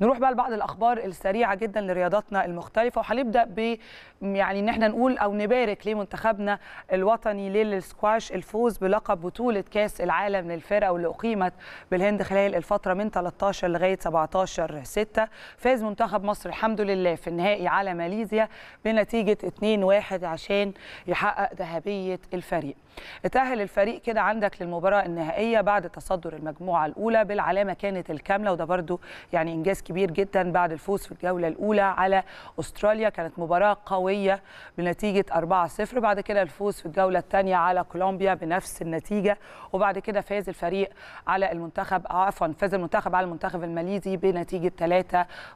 نروح بقى لبعض الأخبار السريعة جدا لرياضاتنا المختلفة وهنبدأ ب يعني إن إحنا نقول أو نبارك لمنتخبنا الوطني للسكواش الفوز بلقب بطولة كأس العالم للفرق واللي اقيمت بالهند خلال الفترة من 13 لغاية 17 6 فاز منتخب مصر الحمد لله في النهائي على ماليزيا بنتيجة 2-1 عشان يحقق ذهبية الفريق. اتأهل الفريق كده عندك للمباراة النهائية بعد تصدر المجموعة الأولى بالعلامة كانت الكاملة وده برضو يعني إنجاز كبير جدا بعد الفوز في الجولة الأولى على أستراليا. كانت مباراة قوية بنتيجة 4-0 بعد كده الفوز في الجولة الثانية على كولومبيا بنفس النتيجة. وبعد كده فاز الفريق على المنتخب عفوا فاز المنتخب على المنتخب الماليزي بنتيجة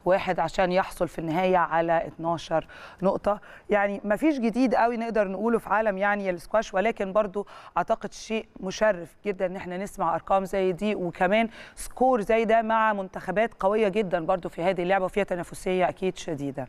3-1 عشان يحصل في النهاية على 12 نقطة. يعني ما فيش جديد قوي نقدر نقوله في عالم يعني السكواش ولكن برضو أعتقد شيء مشرف جدا إن إحنا نسمع أرقام زي دي. وكمان score زي ده مع منتخبات قوية جدا. برضو في هذه اللعبة وفيها تنافسية أكيد شديدة.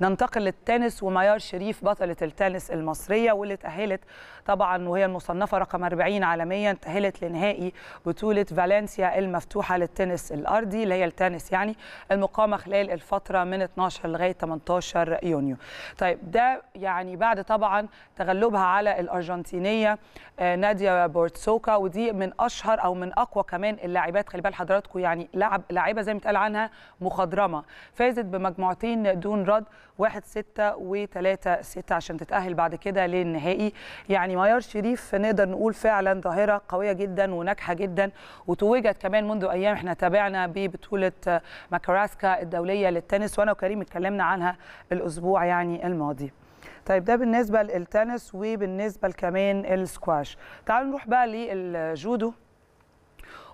ننتقل للتنس وميار شريف بطلة التنس المصرية واللي تأهلت طبعا وهي المصنفة رقم 40 عالميا تأهلت لنهائي بطولة فالنسيا المفتوحة للتنس الأرضي اللي هي التنس يعني المقامة خلال الفترة من 12 لغاية 18 يونيو. طيب ده يعني بعد طبعا تغلبها على الأرجنتينية ناديا بورتسوكا ودي من أشهر أو من أقوى كمان اللاعبات خلي بال حضراتكم يعني لاعب لاعيبه زي ما اتقال عنها مخضرمة. فازت بمجموعتين دون رد 1 6 و3 6 عشان تتأهل بعد كده للنهائي. يعني ميار شريف نقدر نقول فعلا ظاهرة قوية جدا وناجحة جدا وتوجت كمان منذ أيام إحنا تابعنا ببطولة ماكراسكا الدولية للتنس وأنا وكريم اتكلمنا عنها الأسبوع يعني الماضي. طيب ده بالنسبة للتنس وبالنسبة كمان السكواش. تعالوا نروح بقى للجودو.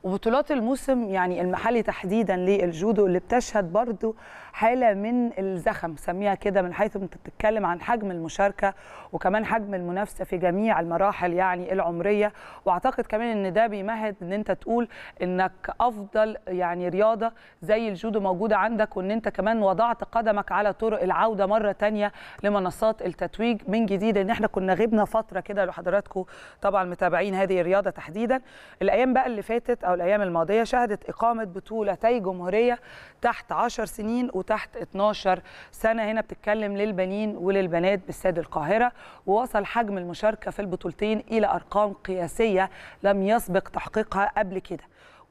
وبطولات الموسم يعني المحلي تحديدا للجودو اللي بتشهد برضو حالة من الزخم. سميها كده من حيث انت بتتكلم عن حجم المشاركة وكمان حجم المنافسة في جميع المراحل يعني العمرية. وأعتقد كمان إن ده بيمهد إن انت تقول إنك أفضل يعني رياضة زي الجودو موجودة عندك وإن انت كمان وضعت قدمك على طرق العودة مرة تانية لمنصات التتويج. من جديد إن إحنا كنا غبنا فترة كده لحضراتكم طبعا متابعين هذه الرياضة تحديدا. الأيام بقى اللي فاتت أو الأيام الماضية شهدت إقامة بطولتي جمهورية تحت 10 سنين وتحت 12 سنة. هنا بتتكلم للبنين وللبنات باستاد القاهرة ووصل حجم المشاركة في البطولتين إلى أرقام قياسية لم يسبق تحقيقها قبل كده.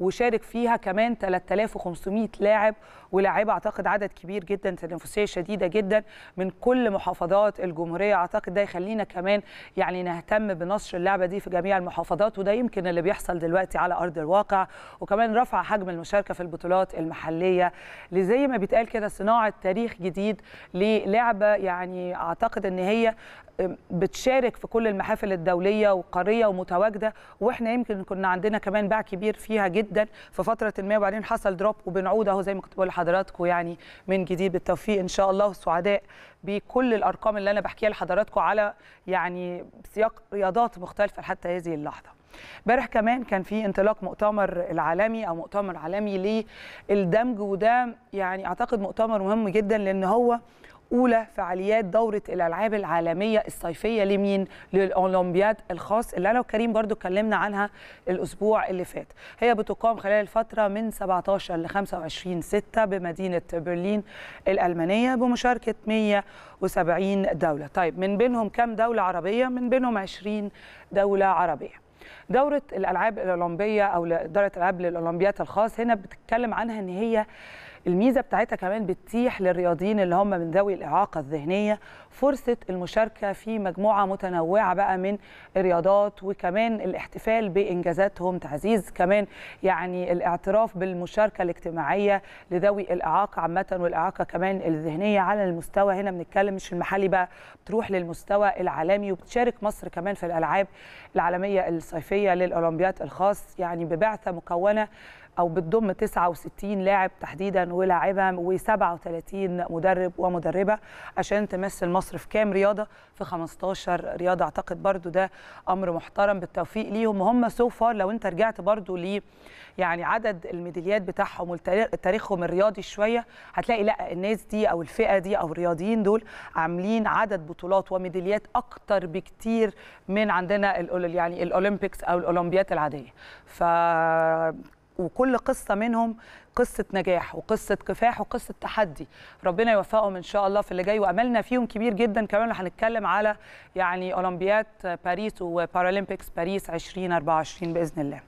وشارك فيها كمان 3500 لاعب ولاعيبه أعتقد عدد كبير جدا تنافسية شديدة جدا من كل محافظات الجمهورية. أعتقد ده يخلينا كمان يعني نهتم بنشر اللعبة دي في جميع المحافظات وده يمكن اللي بيحصل دلوقتي على أرض الواقع. وكمان رفع حجم المشاركة في البطولات المحلية لزي ما بيتقال كده صناعة تاريخ جديد للعبة. يعني أعتقد إن هي بتشارك في كل المحافل الدولية وقارية ومتواجدة وإحنا يمكن كنا عندنا كمان باع كبير فيها جدا. في فترة ما وبعدين حصل دروب وبنعود أهو زي ما كنت بقول لحضراتكم يعني من جديد بالتوفيق إن شاء الله والسعداء بكل الأرقام اللي أنا بحكيها لحضراتكم على يعني سياق رياضات مختلفة حتى هذه اللحظة. امبارح كمان كان في انطلاق مؤتمر العالمي أو مؤتمر عالمي للدمج وده يعني أعتقد مؤتمر مهم جدا لأن هو أولى فعاليات دورة الألعاب العالمية الصيفية لمين؟ للأولمبياد الخاص اللي أنا وكريم برضو اتكلمنا عنها الأسبوع اللي فات. هي بتقام خلال الفترة من 17 ل 25 6 بمدينة برلين الألمانية بمشاركة 170 دولة. طيب من بينهم كم دولة عربية؟ من بينهم 20 دولة عربية. دورة الألعاب الأولمبية أو دورة الألعاب للأولمبياد الخاص هنا بتتكلم عنها إن هي الميزة بتاعتها كمان بتتيح للرياضيين اللي هم من ذوي الإعاقة الذهنية فرصة المشاركة في مجموعة متنوعة بقى من الرياضات وكمان الاحتفال بإنجازاتهم. تعزيز كمان يعني الاعتراف بالمشاركة الاجتماعية لذوي الإعاقة عامة والإعاقة كمان الذهنية على المستوى. هنا بنتكلم مش المحلي بقى بتروح للمستوى العالمي وبتشارك مصر كمان في الألعاب العالمية الصيفية للأولمبياد الخاص. يعني ببعثة مكونة أو بتضم 69 لاعب تحديدا ولاعبة و37 مدرب ومدربة عشان تمثل مصر في كام رياضة في 15 رياضة. أعتقد برضو ده أمر محترم بالتوفيق ليهم. وهم سو فار لو أنت رجعت برضو ل يعني عدد الميداليات بتاعهم وتاريخهم الرياضي شوية هتلاقي لأ الناس دي أو الفئة دي أو الرياضيين دول عاملين عدد بطولات وميداليات أكتر بكتير من عندنا يعني الأولمبيكس أو الأولمبيات العادية. ف وكل قصة منهم قصة نجاح وقصة كفاح وقصة تحدي. ربنا يوفقهم إن شاء الله في اللي جاي. وأملنا فيهم كبير جدا كمان هنتكلم على يعني اولمبياد باريس وبارالمبيكس باريس 2024 بإذن الله.